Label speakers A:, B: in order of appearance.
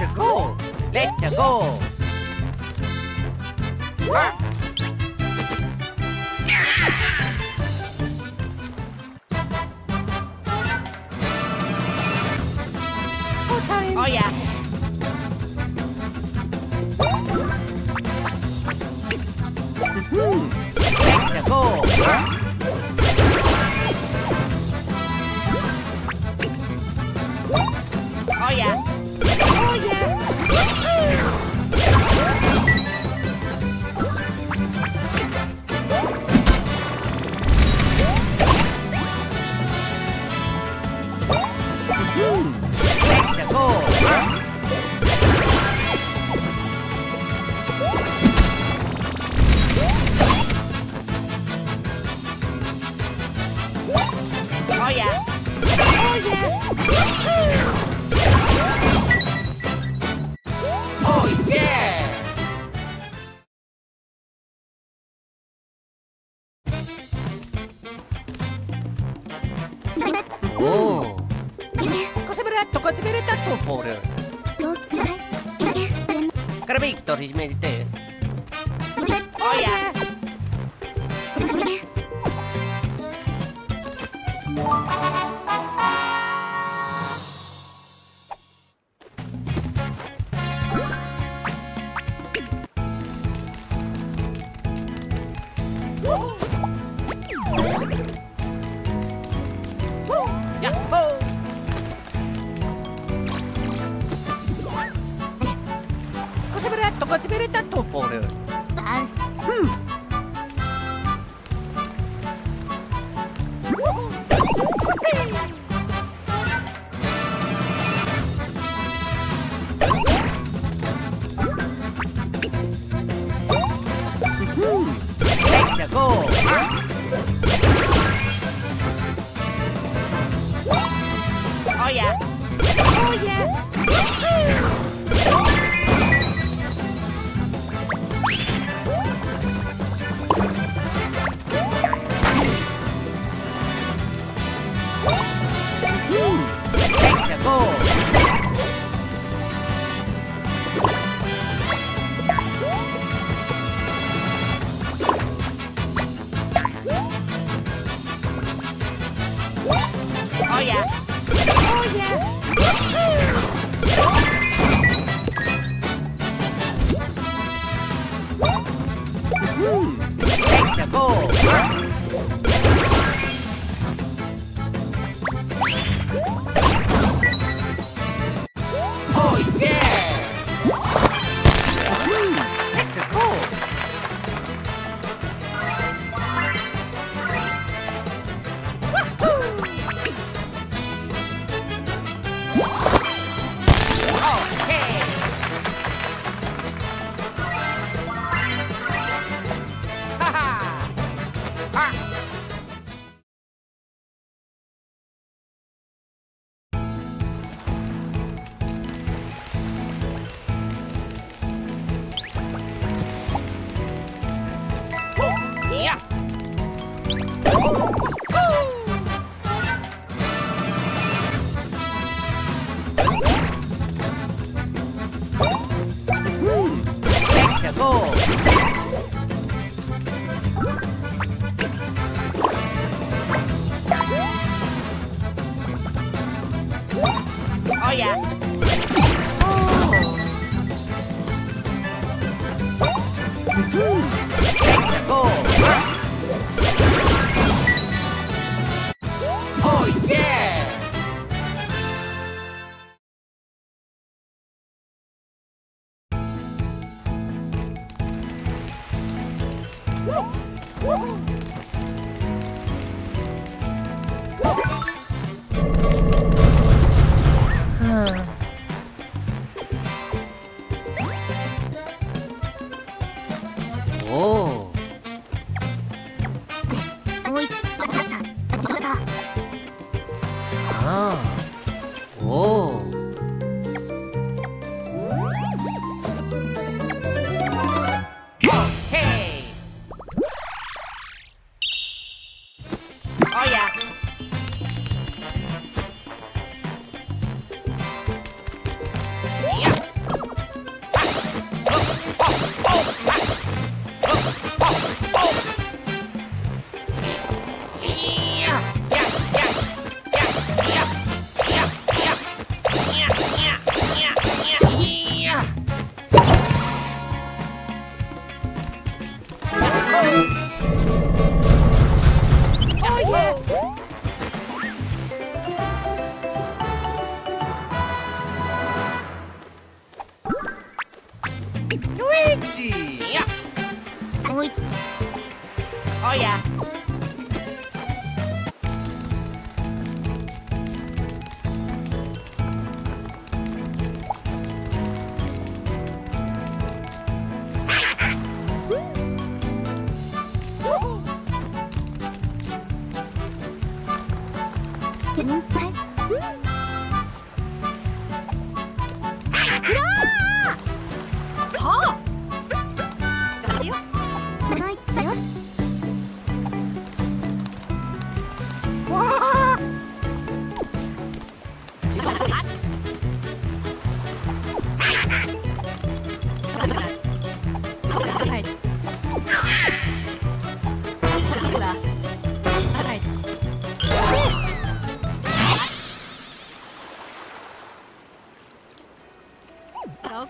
A: Let's go. Let's go. Oh yeah. Let's go. Oh. Cosa beretto, cosa beretto pure? Carvictor smelte. Oh yeah. Yahoo! Beretto pure? Let's go! Oh yeah! Oh yeah! Let's oh Woo! 응. Oh yeah.
B: 럭.